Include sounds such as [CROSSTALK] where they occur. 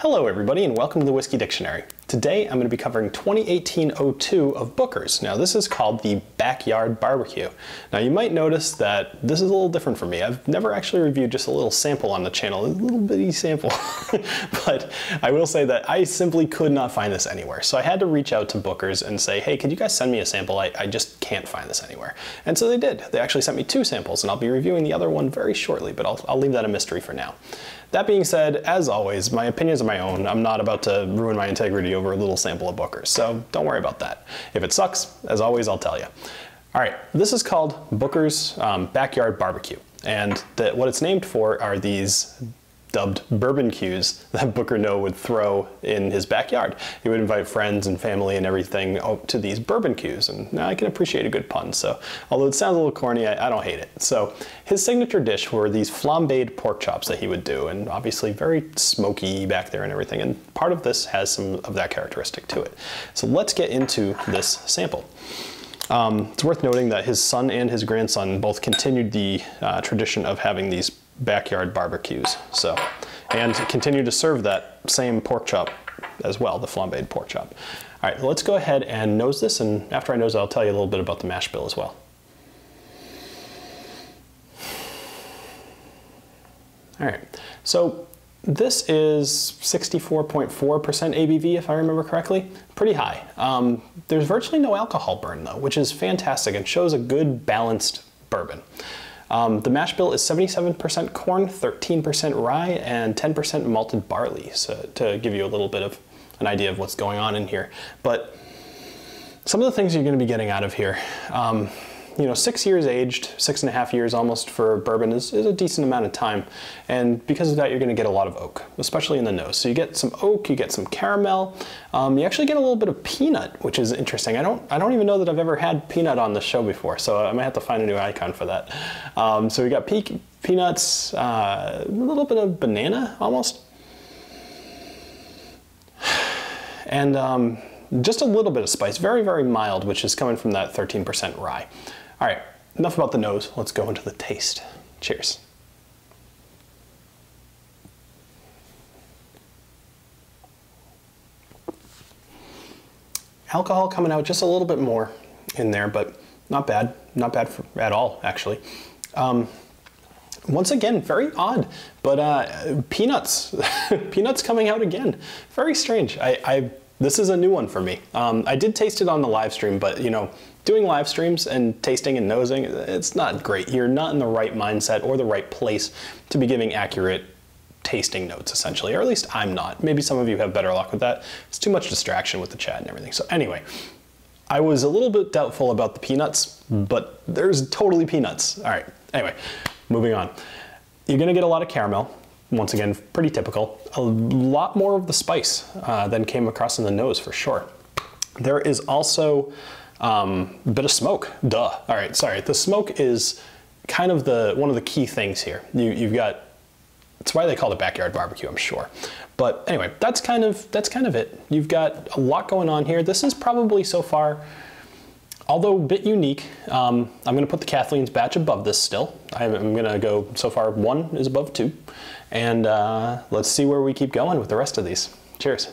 Hello everybody and welcome to the Whiskey Dictionary. Today I'm going to be covering 2018-02 of Booker's. Now this is called the Backyard Barbecue. Now you might notice that this is a little different for me. I've never actually reviewed just a little sample on the channel, a little bitty sample. [LAUGHS] but I will say that I simply could not find this anywhere. So I had to reach out to Booker's and say, hey, could you guys send me a sample? I, I just can't find this anywhere. And so they did. They actually sent me two samples and I'll be reviewing the other one very shortly, but I'll, I'll leave that a mystery for now. That being said, as always, my opinions are my own. I'm not about to ruin my integrity over a little sample of Booker's, so don't worry about that. If it sucks, as always, I'll tell you. All right, this is called Booker's um, Backyard Barbecue. And the, what it's named for are these dubbed bourbon cues that Booker Noe would throw in his backyard. He would invite friends and family and everything to these bourbon cues, and I can appreciate a good pun. So, although it sounds a little corny, I, I don't hate it. So, his signature dish were these flambéed pork chops that he would do, and obviously very smoky back there and everything. And part of this has some of that characteristic to it. So, let's get into this sample. Um, it's worth noting that his son and his grandson both continued the uh, tradition of having these backyard barbecues. So, and continue to serve that same pork chop as well, the flambéed pork chop. All right, let's go ahead and nose this, and after I nose it, I'll tell you a little bit about the mash bill as well. All right, so this is 64.4% ABV, if I remember correctly. Pretty high. Um, there's virtually no alcohol burn, though, which is fantastic and shows a good balanced bourbon. Um, the mash bill is 77% corn, 13% rye, and 10% malted barley, so to give you a little bit of an idea of what's going on in here. But some of the things you're going to be getting out of here, um, you know, six years aged, six and a half years almost for bourbon is, is a decent amount of time. And because of that, you're going to get a lot of oak, especially in the nose. So you get some oak, you get some caramel. Um, you actually get a little bit of peanut, which is interesting. I don't, I don't even know that I've ever had peanut on the show before, so I might have to find a new icon for that. Um, so we got pe peanuts, uh, a little bit of banana almost. And um, just a little bit of spice, very, very mild, which is coming from that 13% rye. All right, enough about the nose. Let's go into the taste. Cheers. Alcohol coming out just a little bit more in there, but not bad. Not bad for, at all, actually. Um, once again, very odd, but uh, peanuts, [LAUGHS] peanuts coming out again. Very strange. I, I, this is a new one for me. Um, I did taste it on the live stream, but you know, doing live streams and tasting and nosing, it's not great. You're not in the right mindset or the right place to be giving accurate tasting notes, essentially, or at least I'm not. Maybe some of you have better luck with that. It's too much distraction with the chat and everything. So anyway, I was a little bit doubtful about the peanuts, but there's totally peanuts. All right, anyway, moving on. You're gonna get a lot of caramel. Once again, pretty typical. A lot more of the spice uh, than came across in the nose for sure. There is also um, a bit of smoke, duh. All right, sorry. The smoke is kind of the one of the key things here. You, you've got, it's why they call it backyard barbecue, I'm sure. But anyway, that's kind of that's kind of it. You've got a lot going on here. This is probably so far, although a bit unique. Um, I'm going to put the Kathleen's batch above this still. I'm going to go so far. One is above two, and uh, let's see where we keep going with the rest of these. Cheers.